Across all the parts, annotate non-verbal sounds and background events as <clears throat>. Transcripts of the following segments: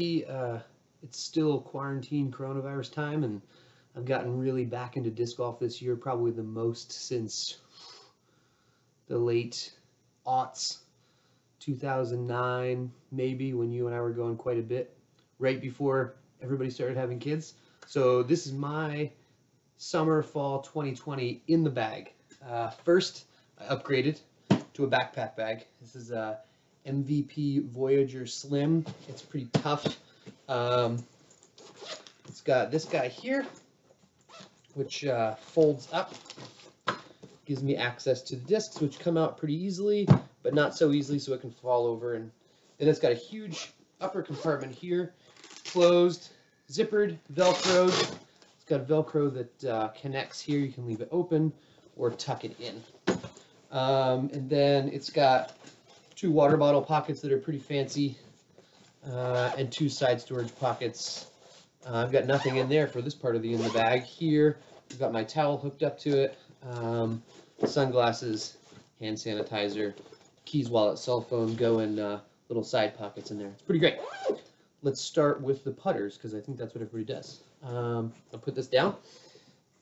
Uh, it's still quarantine coronavirus time, and I've gotten really back into disc golf this year, probably the most since the late aughts, 2009, maybe, when you and I were going quite a bit, right before everybody started having kids. So this is my summer fall 2020 in the bag. Uh, first, I upgraded to a backpack bag. This is a MVP Voyager Slim. It's pretty tough. Um, it's got this guy here, which uh, folds up, gives me access to the discs, which come out pretty easily, but not so easily so it can fall over. And then it's got a huge upper compartment here, closed, zippered, Velcroed. It's got Velcro that uh, connects here. You can leave it open or tuck it in. Um, and then it's got two water bottle pockets that are pretty fancy uh, and two side storage pockets. Uh, I've got nothing in there for this part of the in the bag. Here, I've got my towel hooked up to it, um, sunglasses, hand sanitizer, keys, wallet, cell phone go in uh, little side pockets in there. It's pretty great. Let's start with the putters because I think that's what everybody does. Um, I'll put this down.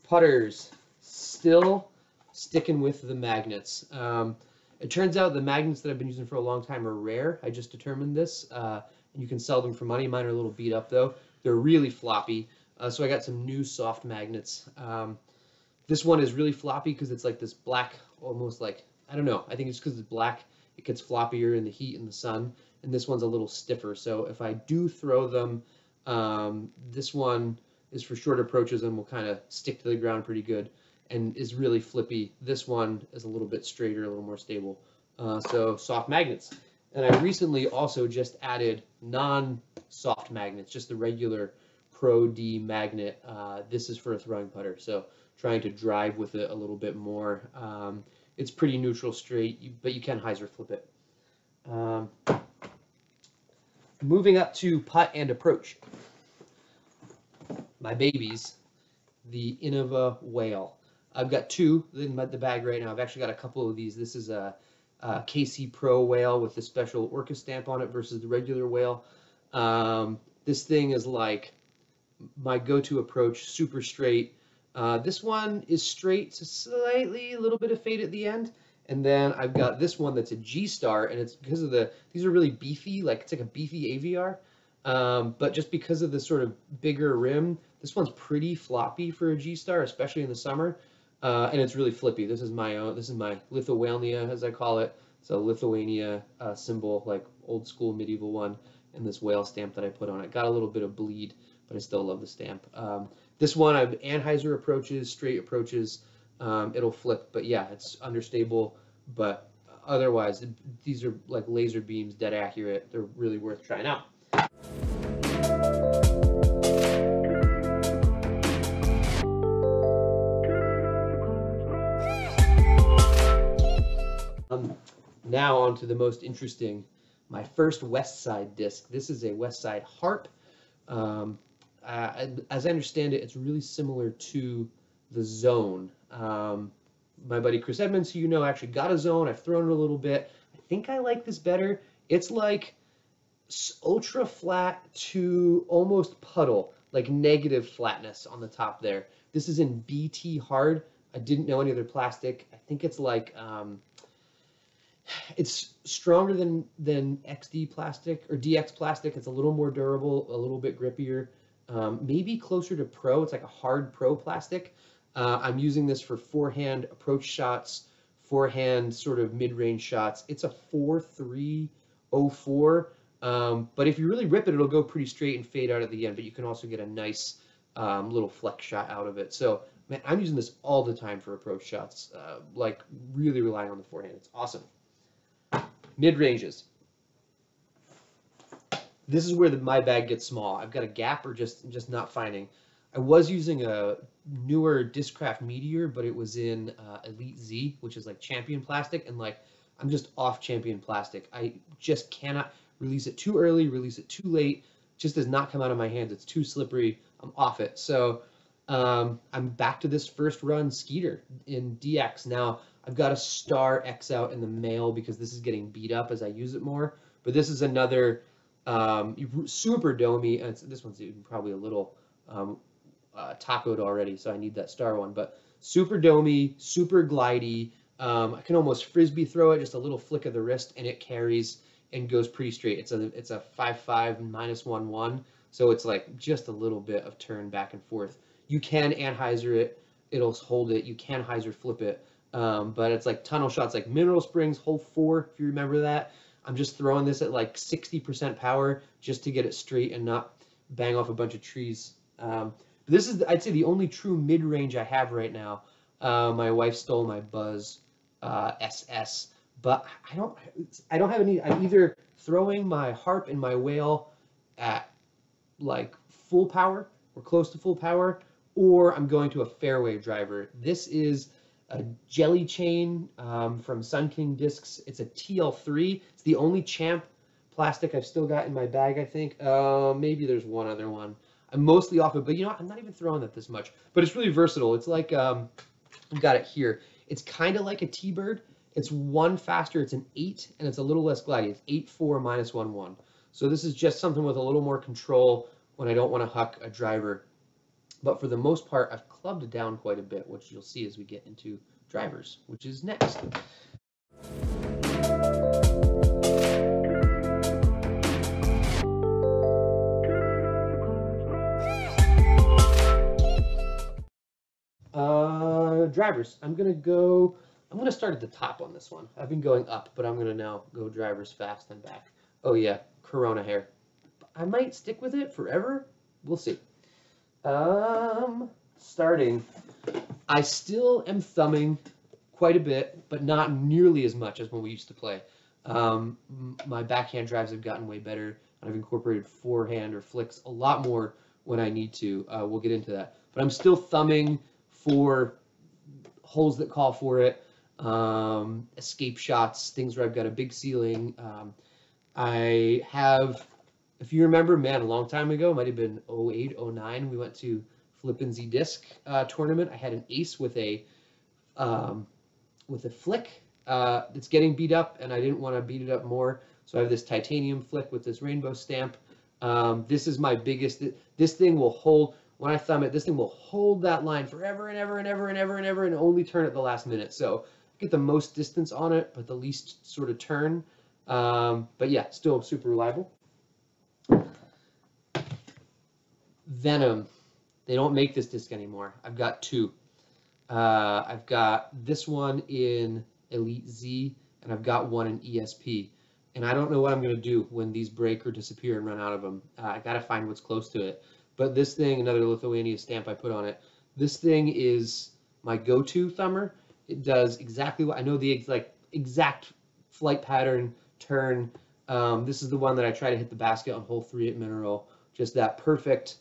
Putters, still sticking with the magnets. Um, it turns out the magnets that I've been using for a long time are rare. I just determined this. Uh, and you can sell them for money. Mine are a little beat up though. They're really floppy. Uh, so I got some new soft magnets. Um, this one is really floppy because it's like this black, almost like, I don't know. I think it's because it's black. It gets floppier in the heat and the sun. And this one's a little stiffer. So if I do throw them, um, this one is for short approaches and will kind of stick to the ground pretty good and is really flippy. This one is a little bit straighter, a little more stable. Uh, so soft magnets. And I recently also just added non-soft magnets, just the regular Pro D magnet. Uh, this is for a throwing putter, so trying to drive with it a little bit more. Um, it's pretty neutral straight, but you can hyzer flip it. Um, moving up to putt and approach. My babies, the Innova Whale. I've got two in the bag right now. I've actually got a couple of these. This is a, a KC Pro whale with the special Orca stamp on it versus the regular whale. Um, this thing is like my go-to approach, super straight. Uh, this one is straight, to slightly a little bit of fade at the end. And then I've got this one that's a G-Star, and it's because of the, these are really beefy, like it's like a beefy Aviar. Um, but just because of the sort of bigger rim, this one's pretty floppy for a G-Star, especially in the summer. Uh, and it's really flippy. This is my own. This is my Lithuania, as I call it. So Lithuania uh, symbol, like old school medieval one, and this whale stamp that I put on it. Got a little bit of bleed, but I still love the stamp. Um, this one, I've anhyzer approaches, straight approaches. Um, it'll flip, but yeah, it's understable. But otherwise, these are like laser beams, dead accurate. They're really worth trying out. Now on to the most interesting, my first West Side disc. This is a West Side harp. Um, uh, as I understand it, it's really similar to the Zone. Um, my buddy Chris Edmonds, who you know, actually got a Zone. I've thrown it a little bit. I think I like this better. It's like ultra flat to almost puddle, like negative flatness on the top there. This is in BT hard. I didn't know any other plastic. I think it's like um, it's stronger than than XD plastic or DX plastic. It's a little more durable, a little bit grippier, um, maybe closer to Pro. It's like a hard Pro plastic. Uh, I'm using this for forehand approach shots, forehand sort of mid-range shots. It's a 4.304, um, but if you really rip it, it'll go pretty straight and fade out at the end. But you can also get a nice um, little flex shot out of it. So man, I'm using this all the time for approach shots, uh, like really relying on the forehand. It's awesome. Mid ranges. This is where the, my bag gets small. I've got a gap or just just not finding. I was using a newer Discraft Meteor, but it was in uh, Elite Z, which is like champion plastic, and like I'm just off champion plastic. I just cannot release it too early, release it too late. Just does not come out of my hands. It's too slippery. I'm off it. So um, I'm back to this first run Skeeter in DX. Now I've got a Star X out in the mail because this is getting beat up as I use it more. But this is another Um, super domey. And this one's even probably a little um, uh, tacoed already, so I need that star one. But super domey, super glidey. Um, I can almost frisbee throw it, just a little flick of the wrist, and it carries and goes pretty straight. It's a it's a five five minus one one, so it's like just a little bit of turn back and forth. You can anhyzer it, it'll hold it. You can hyzer flip it, um, but it's like tunnel shots, like Mineral Springs hole four, if you remember that. I'm just throwing this at like 60% power just to get it straight and not bang off a bunch of trees. Um, this is, I'd say, the only true mid-range I have right now. Uh, my wife stole my Buzzz uh, SS, but I don't, I don't have any. I'm either throwing my harp and my whale at like full power or close to full power, or I'm going to a fairway driver. This is a jelly chain um, from Sun King Discs. It's a TL3. It's the only champ plastic I've still got in my bag, I think. Uh, maybe there's one other one. I'm mostly off it, but you know? I'm not even throwing that this much. But it's really versatile. It's like, um, I've got it here. It's kind of like a T-Bird. It's one faster. It's an 8, and it's a little less glidey. It's 8, 4, minus 1, 1. So this is just something with a little more control when I don't want to huck a driver. But for the most part, I've clubbed it down quite a bit, which you'll see as we get into drivers, which is next. Uh, drivers. I'm gonna go. I'm gonna start at the top on this one. I've been going up, but I'm gonna now go drivers fast and back. Oh yeah, Corona hair. I might stick with it forever. We'll see. Um, starting. I still am thumbing quite a bit, but not nearly as much as when we used to play. Um, my backhand drives have gotten way better. And I've incorporated forehand or flicks a lot more when I need to. Uh, we'll get into that. But I'm still thumbing for holes that call for it, um, escape shots, things where I've got a big ceiling. Um, I have, if you remember, man, a long time ago, might have been 08, 09, we went to Flippin' Z Disc uh, tournament. I had an ace with a um, with a flick uh, that's getting beat up, and I didn't want to beat it up more, so I have this titanium flick with this rainbow stamp. Um, this is my biggest. This thing will hold when I thumb it, this thing will hold that line forever and ever and ever and ever and ever and only turn at the last minute. So get the most distance on it, but the least sort of turn. Um, but yeah, still super reliable. Venom. They don't make this disc anymore. I've got two. Uh, I've got this one in Elite Z, and I've got one in ESP. And I don't know what I'm going to do when these break or disappear and run out of them. Uh, I got to find what's close to it. But this thing, another Lithuania stamp I put on it, this thing is my go-to thumber. It does exactly what I know the like exact flight pattern, turn. Um, this is the one that I try to hit the basket on hole three at Mineral. Just that perfect,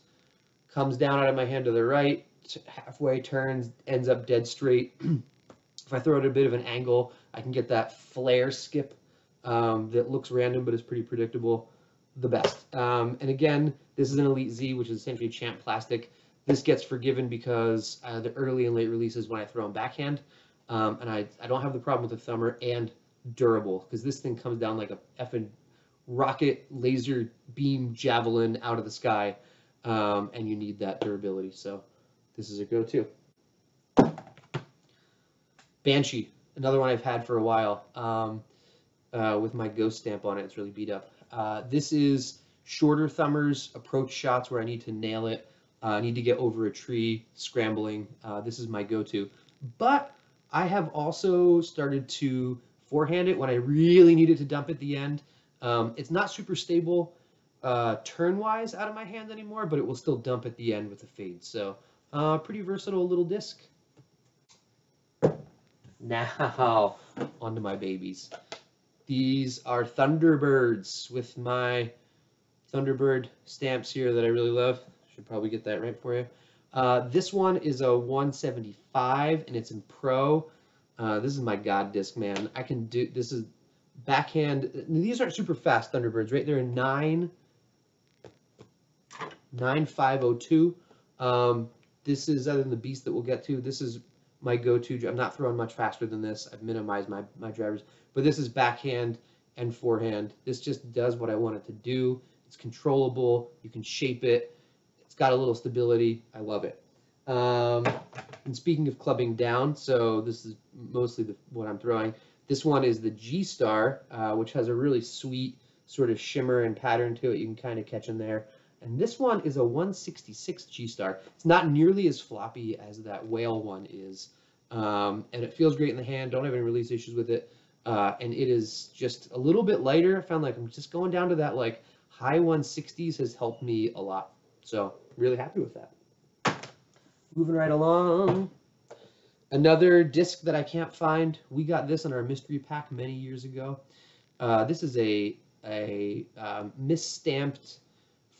comes down out of my hand to the right, halfway turns, ends up dead straight. <clears throat> if I throw it at a bit of an angle, I can get that flare skip um, that looks random but is pretty predictable the best. Um, and again, this is an Elite Z, which is essentially champ plastic. This gets forgiven because uh, the early and late releases when I throw them backhand, um, and I, I don't have the problem with the thumber and durable because this thing comes down like a effing rocket laser beam javelin out of the sky, um, and you need that durability. So this is a go-to. Banshee, another one I've had for a while um, uh, with my ghost stamp on it. It's really beat up. Uh, this is shorter thumbers, approach shots where I need to nail it. Uh, I need to get over a tree, scrambling. Uh, this is my go-to. But I have also started to forehand it when I really needed to dump at the end. Um, it's not super stable uh, turn-wise out of my hand anymore, but it will still dump at the end with a fade. So uh, pretty versatile little disc. Now, <laughs> onto my babies. These are Thunderbirds with my Thunderbird stamps here that I really love. Should probably get that right for you. Uh, this one is a 175 and it's in Pro. Uh, this is my God disc, man. I can do this is backhand. These aren't super fast Thunderbirds, right? They're in 9 9502. Um, this is other than the beast that we'll get to. This is my go-to. I'm not throwing much faster than this. I've minimized my, my drivers, but this is backhand and forehand. This just does what I want it to do. It's controllable. You can shape it. It's got a little stability. I love it. Um, and speaking of clubbing down, so this is mostly the, what I'm throwing. This one is the G Star, uh, which has a really sweet sort of shimmer and pattern to it. You can kind of catch in there. And this one is a 166 G Star. It's not nearly as floppy as that whale one is. Um, and it feels great in the hand. Don't have any release issues with it. Uh, and it is just a little bit lighter. I found like I'm just going down to that like high 160s has helped me a lot. So really happy with that. Moving right along. Another disc that I can't find. We got this in our mystery pack many years ago. Uh, this is a a um, misstamped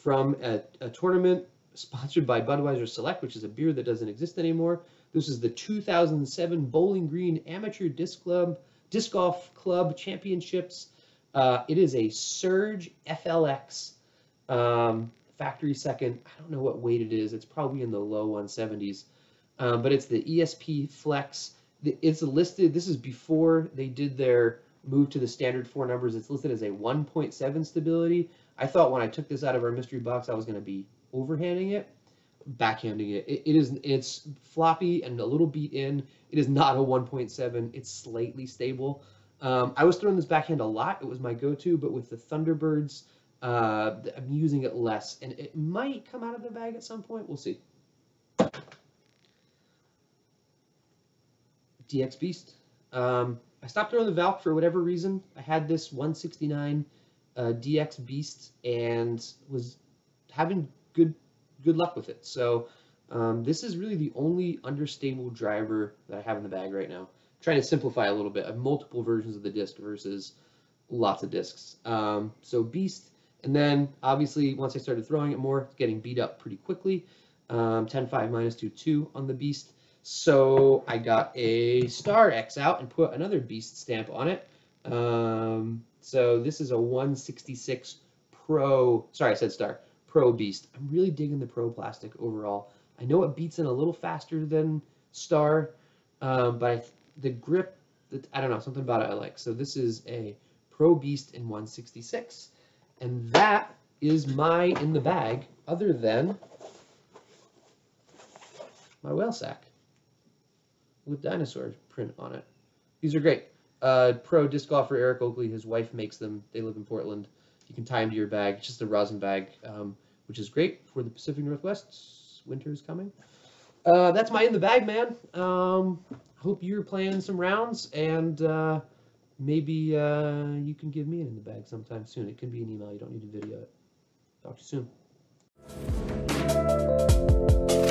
from a, a tournament sponsored by Budweiser Select, which is a beer that doesn't exist anymore. This is the 2007 Bowling Green Amateur Disc Club Disc Golf Club Championships. Uh, it is a Surge FLX um, factory second. I don't know what weight it is. It's probably in the low 170s, um, but it's the ESP Flex. It's listed. This is before they did their move to the standard four numbers. It's listed as a 1.7 stability. I thought when I took this out of our mystery box, I was going to be overhanding it, backhanding it. it. It is it's floppy and a little beat in. It is not a 1.7. It's slightly stable. Um, I was throwing this backhand a lot. It was my go-to, but with the Thunderbirds, uh, I'm using it less, and it might come out of the bag at some point. We'll see. DX Beast. Um, I stopped throwing the Valk for whatever reason. I had this 169 uh, DX Beast and was having good good luck with it. So um, this is really the only understable driver that I have in the bag right now. I'm trying to simplify a little bit. I have multiple versions of the disc versus lots of discs. Um, so Beast, and then obviously once I started throwing it more, it's getting beat up pretty quickly. Um, 10-5 minus 2-2 on the Beast. So I got a Star X out and put another Beast stamp on it. Um, so this is a 166 Pro, sorry, I said Star, Pro Beast. I'm really digging the Pro plastic overall. I know it beats in a little faster than Star, um, but I, the grip, I don't know, something about it I like. So this is a Pro Beast in 166. And that is my in the bag, other than my whale sack with dinosaur print on it. These are great. Uh, pro disc golfer Eric Oakley, his wife makes them. They live in Portland. You can tie them to your bag. It's just a rosin bag, um, which is great for the Pacific Northwest. Winter is coming. Uh, that's my in the bag, man. Um, hope you're playing some rounds, and uh, maybe uh, you can give me an in the bag sometime soon. It can be an email. You don't need to video it. Talk to you soon.